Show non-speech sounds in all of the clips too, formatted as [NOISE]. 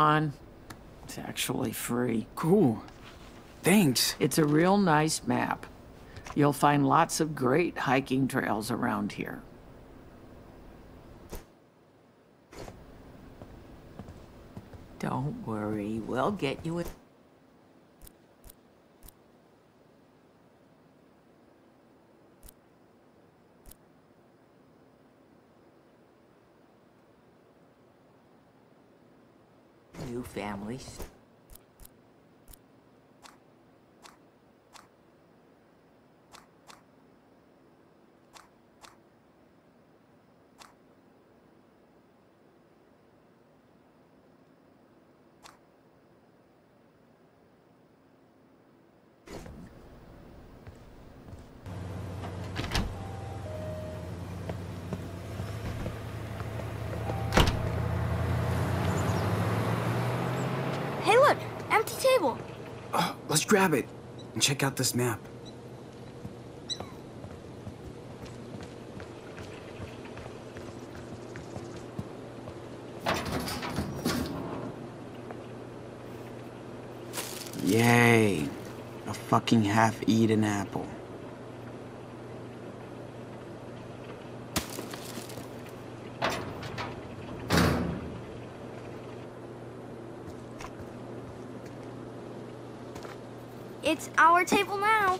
on. It's actually free. Cool. Thanks. It's a real nice map. You'll find lots of great hiking trails around here. Don't worry, we'll get you a... New families. Hey, look, empty table. Oh, let's grab it and check out this map. Yay. A fucking half-eaten apple. It's our table now.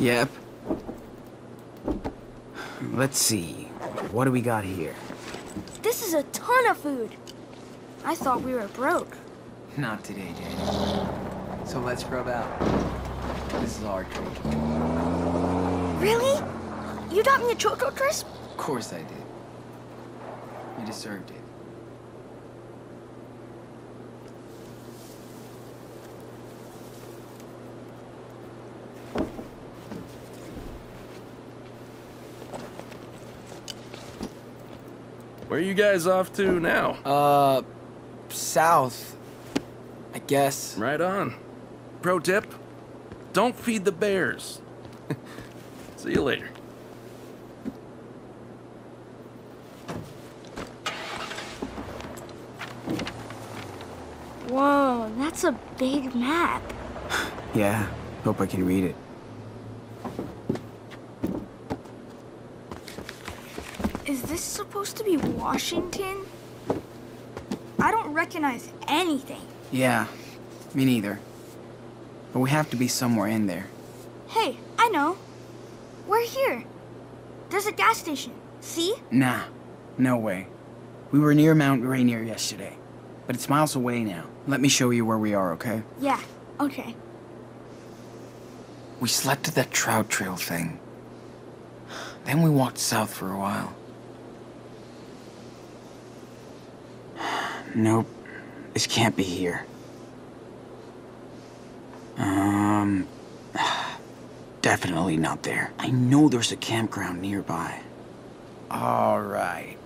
Yep. Let's see. What do we got here? This is a ton of food. I thought we were broke. Not today, Daddy. So let's grub out. This is our treat. Really? You got me a Choco Crisp? Of course I did. You deserved it. Where you guys off to now? Uh, south. I guess. Right on. Pro tip, don't feed the bears. [LAUGHS] See you later. Whoa, that's a big map. [LAUGHS] Yeah, hope I can read it. Is this supposed to be Washington? I don't recognize anything. Yeah, me neither. But we have to be somewhere in there. Hey, I know. We're here. There's a gas station. See? Nah, no way. We were near Mount Rainier yesterday, but it's miles away now. Let me show you where we are, okay? Yeah, okay. We slept at that trout trail thing. Then we walked south for a while. Nope, this can't be here. Um, [SIGHS] definitely not there. I know there's a campground nearby. All right,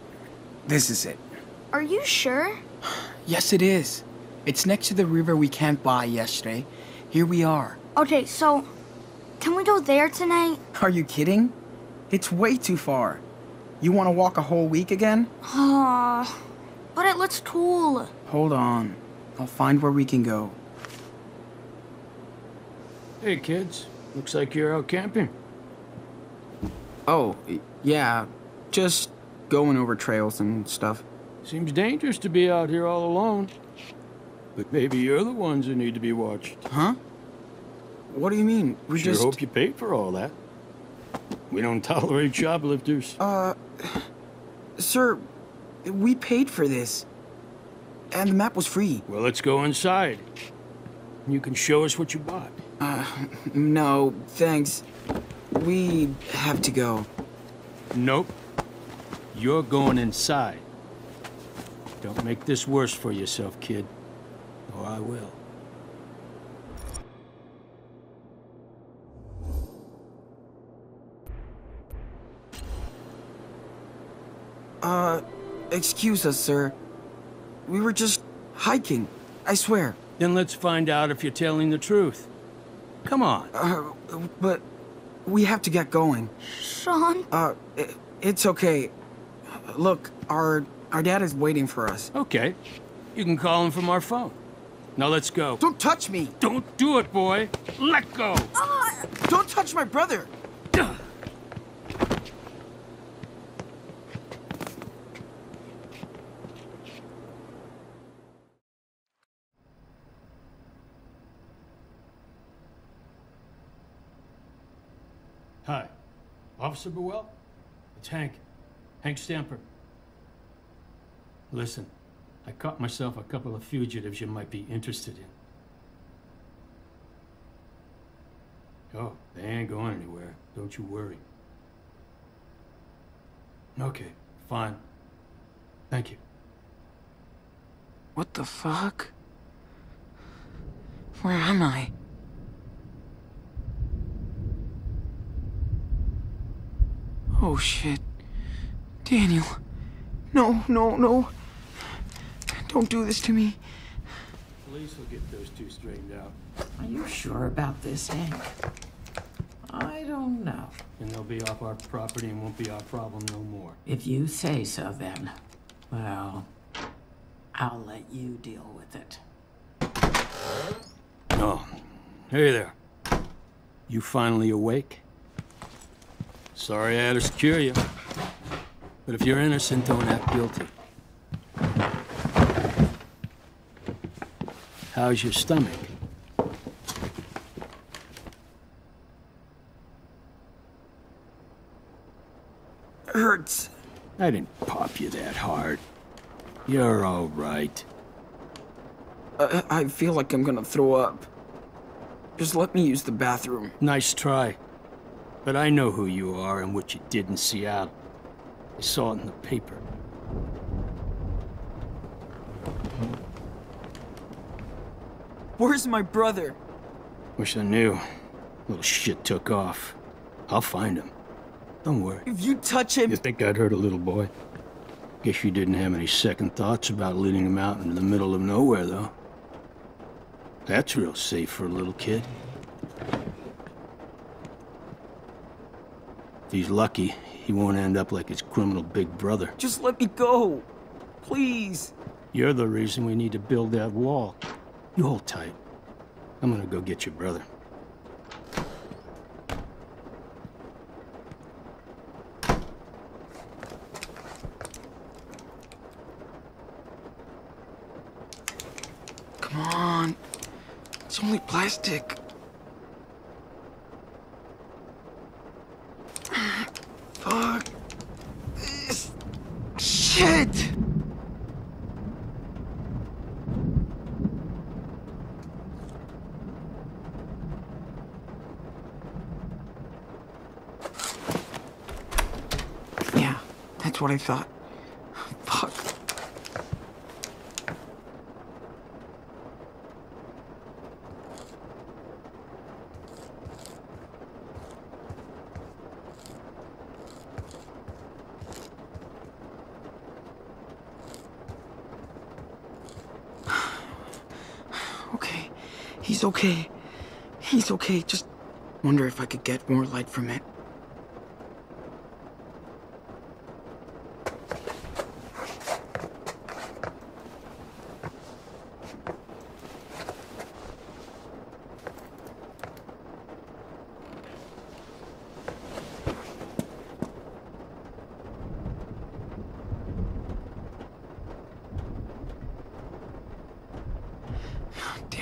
this is it. Are you sure? [SIGHS] Yes, it is. It's next to the river we camped by yesterday. Here we are. Okay, so can we go there tonight? [LAUGHS] Are you kidding? It's way too far. You want to walk a whole week again? [SIGHS] Aw, but it looks cool. Hold on. I'll find where we can go. Hey, kids. Looks like you're out camping. Oh, yeah. Just going over trails and stuff. Seems dangerous to be out here all alone. But maybe you're the ones who need to be watched. Huh? What do you mean? We sure just. hope you paid for all that. We don't tolerate shoplifters. Uh. [SIGHS] Sir, we paid for this. And the map was free. Well, let's go inside. You can show us what you bought. Uh, no, thanks. We have to go. Nope. You're going inside. Don't make this worse for yourself, kid. Or I will. Uh, excuse us, sir. We were just hiking. I swear. Then let's find out if you're telling the truth. Come on. Uh, but we have to get going. Sean? Uh, i it's okay. Look, our our dad is waiting for us. Okay. You can call him from our phone. Now let's go. Don't touch me! Don't do it, boy. Let go. Don't touch my brother! Officer Burwell? It's Hank. Hank Stamper. Listen, I caught myself a couple of fugitives you might be interested in. Oh, they ain't going anywhere. Don't you worry. Okay, fine. Thank you. What the fuck? Where am I? Oh shit. Daniel. No, no, no. Don't do this to me. Police will get those two straightened out, Are you sure about this, Hank? I don't know. and they'll be off our property and won't be our problem no more. If you say so, then, well, I'll let you deal with it. Oh, hey there. You finally awake? Sorry I had to secure you. But if you're innocent, don't act guilty. How's your stomach? Hurts. I didn't pop you that hard. You're all right. I, I feel like I'm gonna throw up. Just let me use the bathroom. Nice try. But I know who you are and what you did in Seattle. I saw it in the paper. Where's my brother? Wish I knew. Little shit took off. I'll find him. Don't worry. If you touch him. You think I'd hurt a little boy? Guess you didn't have any second thoughts about leading him out into the middle of nowhere, though. That's real safe for a little kid. He's lucky, he won't end up like his criminal big brother. Just let me go. Please. You're the reason we need to build that wall. You hold tight. I'm gonna go get your brother. Come on. It's only plastic. Fuck. This. Shit! Yeah, that's what I thought. Fuck. [SIGHS] Okay. He's okay. He's okay. Just wonder if I could get more light from it.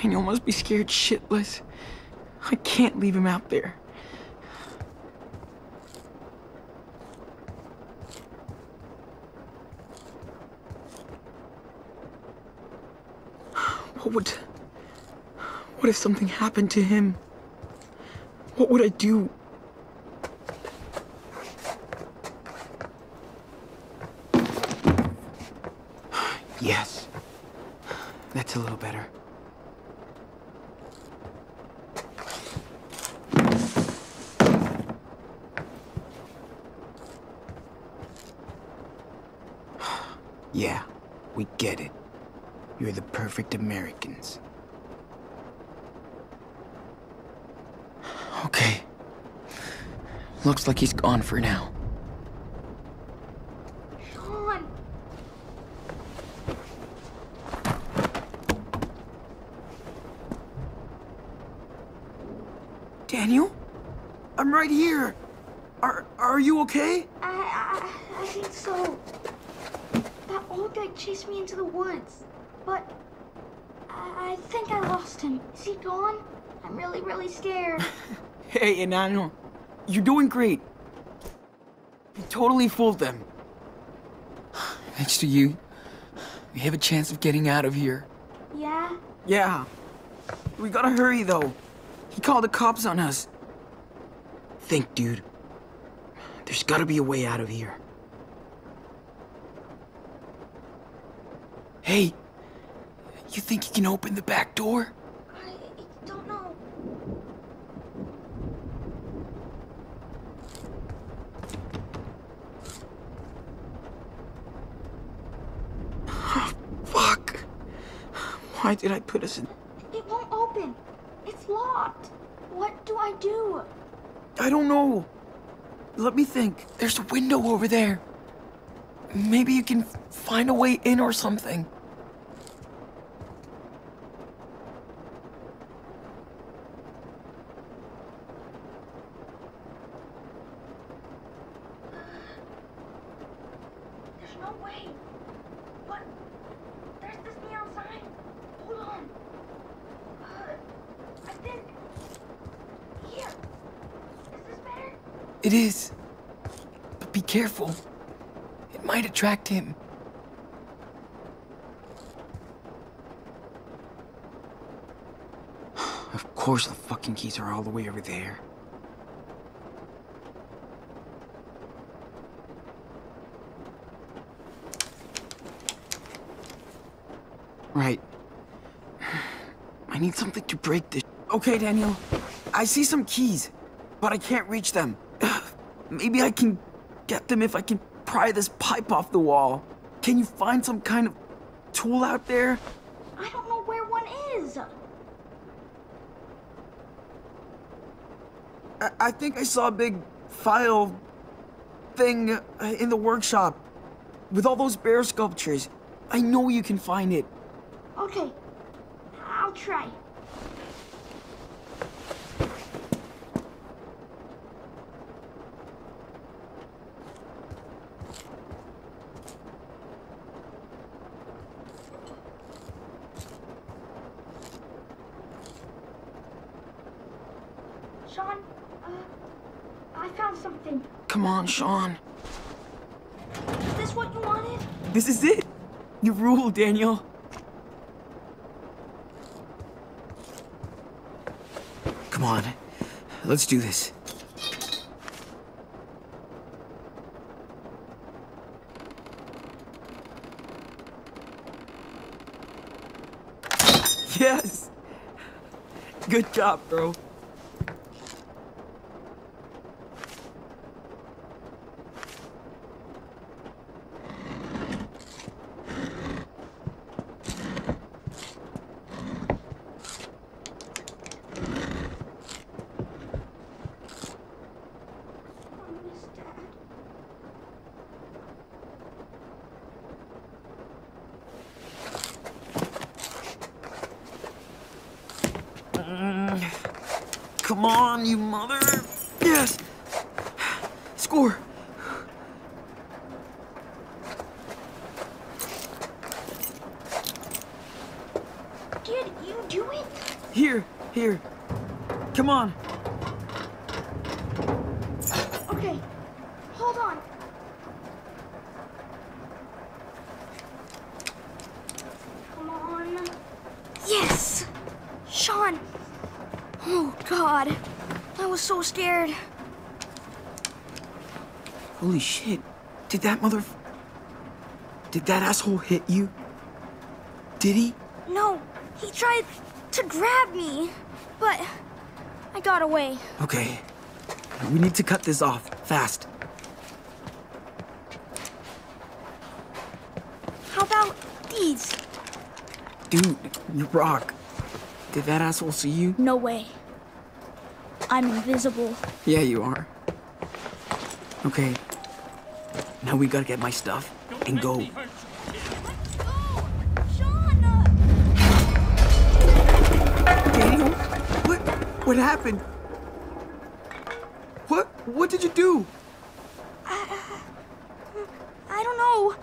Daniel be scared shitless. I can't leave him out there. What would. What if something happened to him? What would I do? Yes. That's a little better. Yeah, we get it. You're the perfect Americans. Okay. Looks like he's gone for now. Sean! Daniel? I'm right here. Are are you okay? I, I, I think so. That old guy chased me into the woods, but I, I think I lost him. Is he gone? I'm really, really scared. [LAUGHS] Hey, Enano. You're doing great. You totally fooled them. Thanks to you, we have a chance of getting out of here. yeah? Yeah. We gotta hurry, though. He called the cops on us. Think, dude. There's gotta be a way out of here. Hey, you think you can open the back door? I don't know. Oh, [SIGHS] Fuck. Why did I put us in? It won't open. It's locked. What do I do? I don't know. Let me think. There's a window over there. Maybe you can find a way in or something. There's no way. But there's this neon sign. Hold on. Uh, I think. Here. Is this better? It is. But be careful. It might attract him. [SIGHS] Of course the fucking keys are all the way over there. Right. [SIGHS] I need something to break this. Okay, Daniel. I see some keys, but I can't reach them. Maybe I can get them if I can pry this pipe off the wall. Can you find some kind of tool out there? I don't know where one is. I, I think I saw a big file thing uh, in the workshop with all those bear sculptures. I know you can find it. Okay. I'll try. Sean, uh, I found something. Come on, Sean. Is this what you wanted? This is it. You rule, Daniel. Come on. Let's do this. Yes! Good job, bro. I miss Dad. Come on, you mother. Yes! Score! Did you do it? Here, here. Come on. Okay. Hold on. Come on. Yes! Sean! Oh, God. I was so scared. Holy shit. Did that mother... Did that asshole hit you? Did he? No, he tried to grab me, but I got away. Okay. We need to cut this off, fast. How about these? Dude, you rock. Did that asshole see you? No way. I'm invisible. Yeah, you are. Okay. Now we gotta get my stuff and go. What happened? What? What did you do? I, I don't know.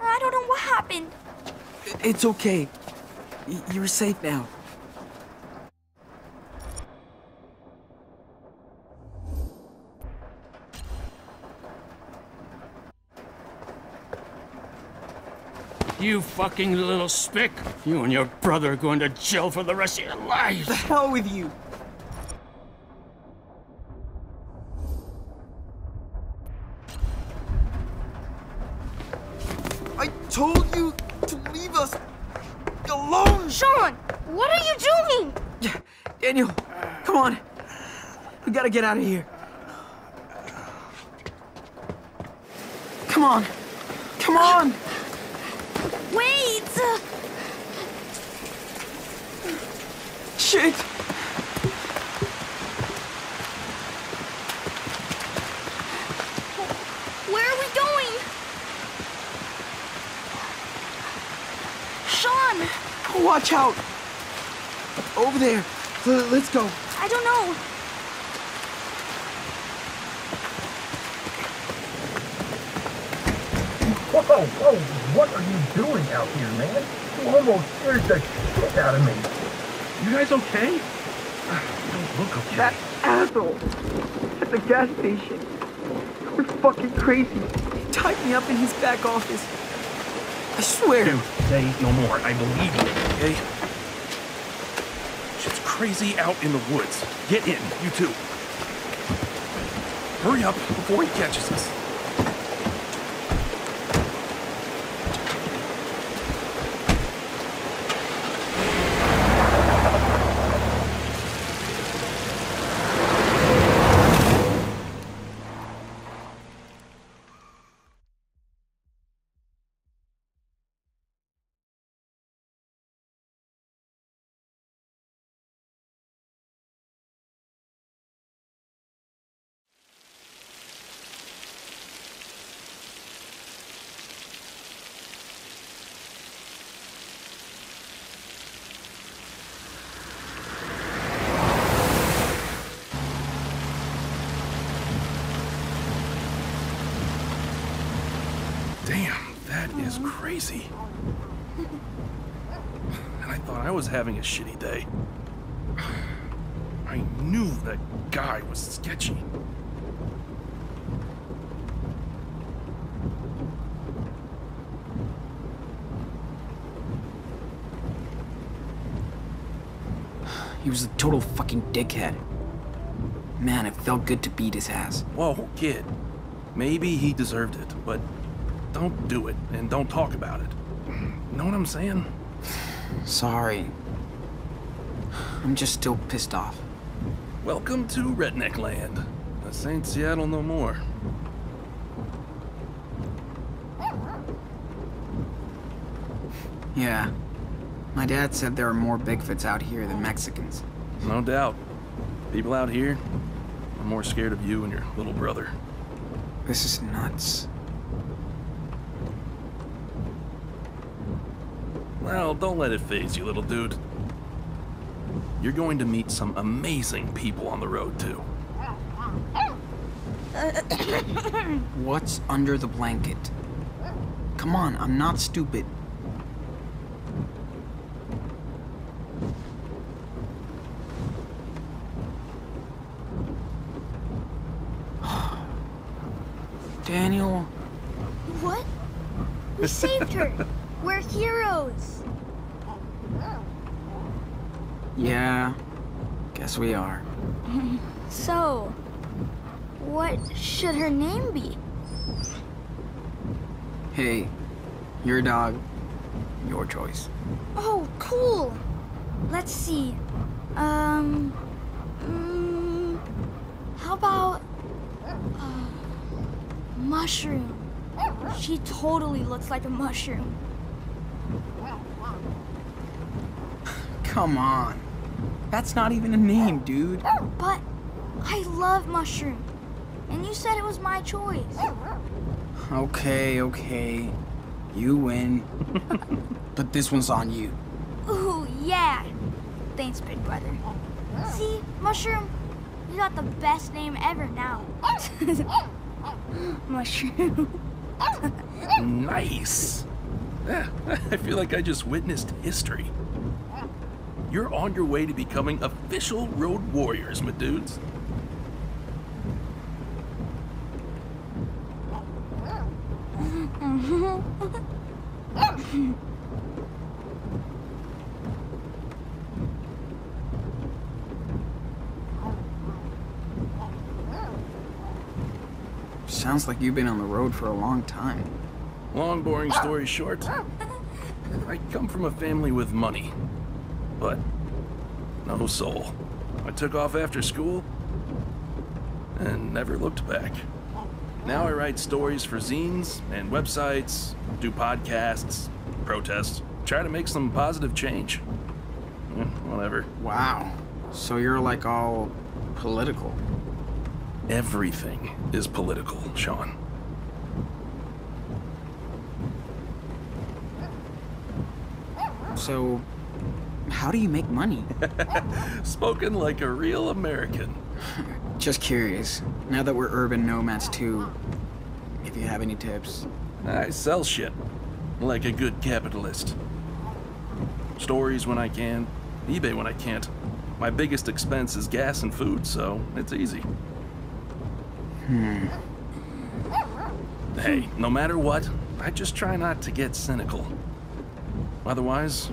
I don't know what happened. It's okay. You're safe now. You fucking little spick. You and your brother are going to jail for the rest of your lives. The hell with you. I told you to leave us alone. Sean, what are you doing? Yeah, [SIGHS] Daniel, come on. We gotta get out of here. Come on. Come on. Shit. Where are we going? Sean, Watch out. Over there. L- let's go. I don't know. Whoa, whoa, what are you doing out here, man? You almost scared the shit out of me. You guys okay? You don't look okay. That asshole at the gas station. We're fucking crazy. He tied me up in his back office. I swear. Dude, say no more. I believe you. Okay? Shit's crazy out in the woods. Get in, you two. Hurry up before he catches us. Damn, that is crazy. And I thought I was having a shitty day. I knew that guy was sketchy. He was a total fucking dickhead. Man, it felt good to beat his ass. Whoa, kid. Maybe he deserved it, but don't do it and don't talk about it. Know what I'm saying? Sorry. I'm just still pissed off. Welcome to Redneck Land. This ain't Seattle no more. Yeah. My dad said there are more Bigfoots out here than Mexicans. No doubt. People out here are more scared of you and your little brother. This is nuts. Well, don't let it phase you, little dude. You're going to meet some amazing people on the road, too. [COUGHS] What's under the blanket? Come on, I'm not stupid. [SIGHS] Daniel, What? We saved her. [LAUGHS] We're heroes. Yeah, guess we are. [LAUGHS] So, what should her name be? Hey, your dog, your choice. Oh, cool. Let's see. Um, mm, how about uh, mushroom? She totally looks like a mushroom. Come on. That's not even a name, dude. But I love mushroom, and you said it was my choice. Okay, okay. You win. [LAUGHS] but this one's on you. Ooh, yeah. Thanks, big brother. See, mushroom, You got the best name ever now. [LAUGHS] Mushroom. Nice. [LAUGHS] I feel like I just witnessed history. You're on your way to becoming official road warriors, my dudes. Sounds like you've been on the road for a long time. Long, boring story short, I come from a family with money, but no soul. I took off after school and never looked back. Now I write stories for zines and websites, do podcasts, protest, try to make some positive change. Whatever. Wow. So you're like all political. Everything is political, Sean. So, how do you make money? [LAUGHS] Spoken like a real American. [LAUGHS] Just curious. Now that we're urban nomads too, if you have any tips. I sell shit. Like a good capitalist. Stories when I can, eBay when I can't. My biggest expense is gas and food, so it's easy. Hmm. Hey, no matter what, I just try not to get cynical. Otherwise,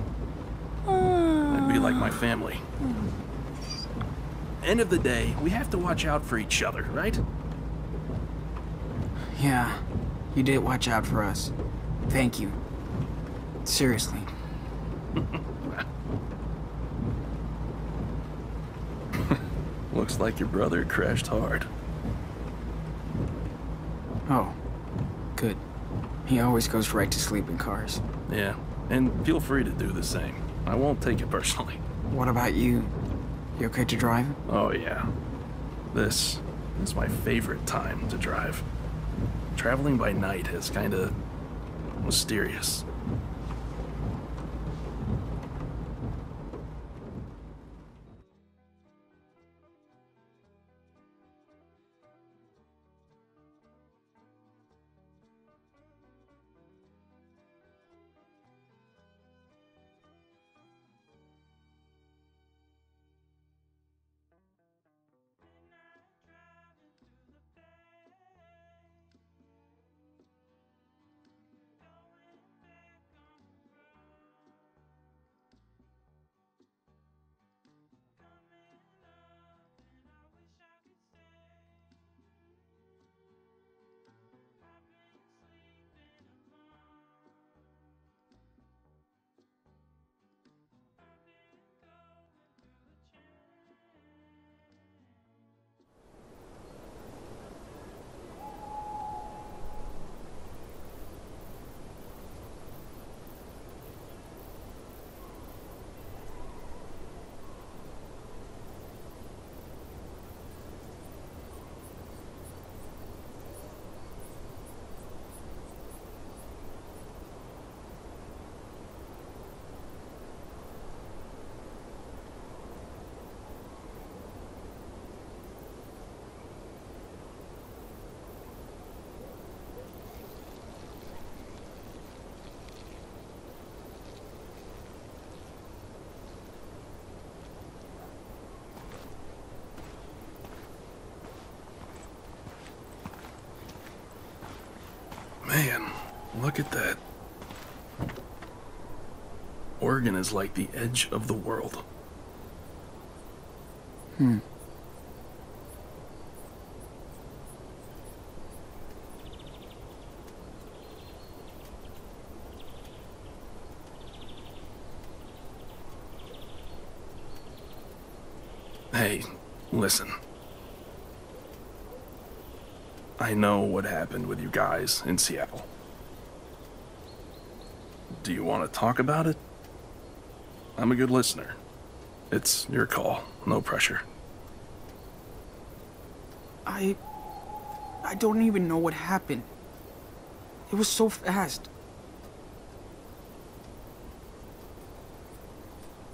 I'd be like my family. End of the day, we have to watch out for each other, right? Yeah, you did watch out for us. Thank you. Seriously. [LAUGHS] Looks like your brother crashed hard. Oh, good. He always goes right to sleep in cars. Yeah, and feel free to do the same. I won't take it personally. What about you? You okay to drive? Oh, yeah. This is my favorite time to drive. Traveling by night is kinda mysterious. Man, look at that. Oregon is like the edge of the world. Hmm. Hey, listen. I know what happened with you guys in Seattle. Do you want to talk about it? I'm a good listener. It's your call, no pressure. I. I don't even know what happened. It was so fast.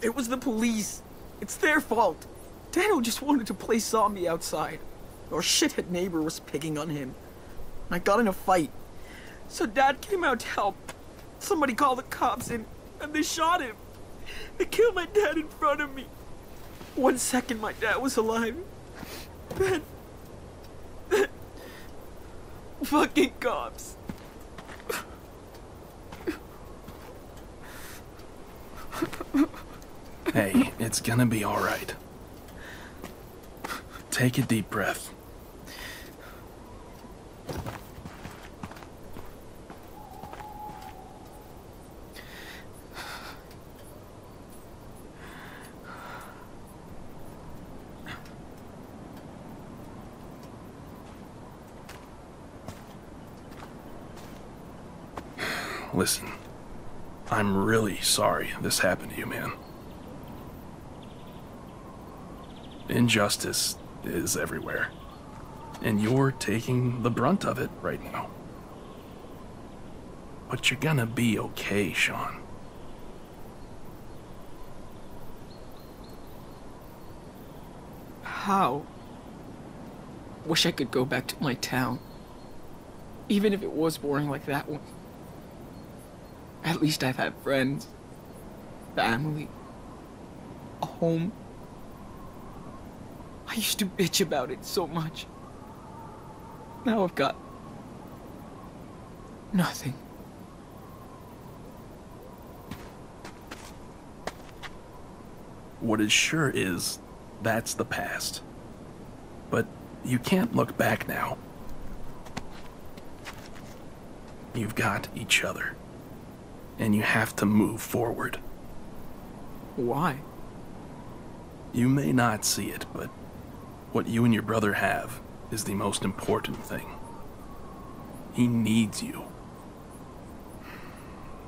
It was the police. It's their fault. Daniel just wanted to play zombie outside. Our shithead neighbor was picking on him. I got in a fight. So Dad came out to help. Somebody called the cops and, and they shot him. They killed my dad in front of me. One second my dad was alive. Then... then fucking cops. Hey, it's gonna be alright. Take a deep breath. Listen, I'm really sorry this happened to you, man. Injustice is everywhere. And you're taking the brunt of it right now. But you're gonna be okay, Sean. How? Wish I could go back to my town. Even if it was boring like that one. At least I've had friends, family, a home. I used to bitch about it so much. Now I've got nothing. What it sure is, that's the past. But you can't look back now. You've got each other. And you have to move forward. Why? You may not see it, but what you and your brother have is the most important thing. He needs you.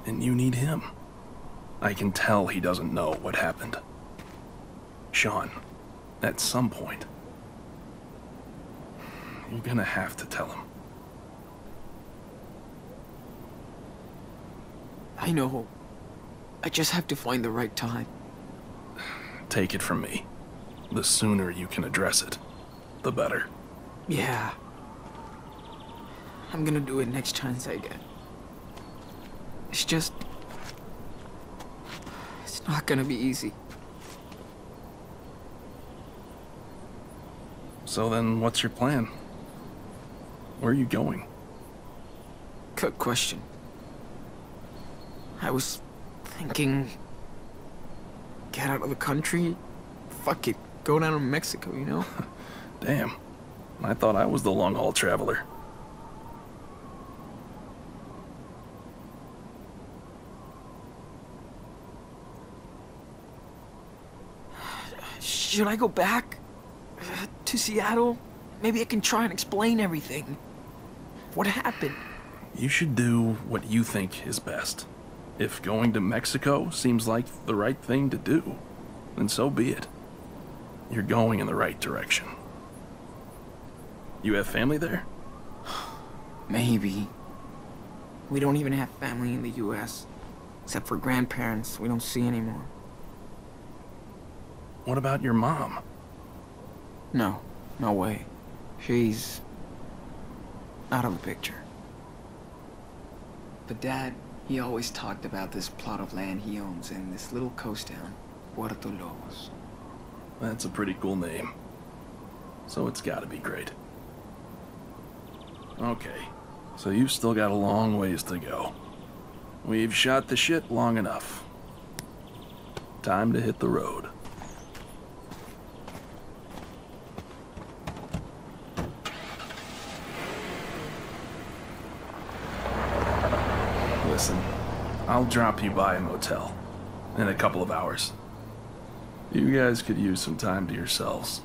And you need him. I can tell he doesn't know what happened. Sean, at some point, you're gonna have to tell him. I know. I just have to find the right time. Take it from me. The sooner you can address it, the better. Yeah. I'm gonna do it next chance I get. It's just. It's not gonna be easy. So then, what's your plan? Where are you going? Good question. I was thinking. Get out of the country? Fuck it. Go down to Mexico, you know? [LAUGHS] Damn. I thought I was the long haul traveler. Should I go back? uh, To Seattle? Maybe I can try and explain everything. What happened? You should do what you think is best. If going to Mexico seems like the right thing to do, then so be it. You're going in the right direction. You have family there? [SIGHS] Maybe. We don't even have family in the US. Except for grandparents we don't see anymore. What about your mom? No, no way. She's out of the picture. But Dad, he always talked about this plot of land he owns in this little coast town, Puerto Lobos. That's a pretty cool name. So it's gotta be great. Okay, so you've still got a long ways to go. We've shot the shit long enough. Time to hit the road. Listen, I'll drop you by a motel in a couple of hours. You guys could use some time to yourselves.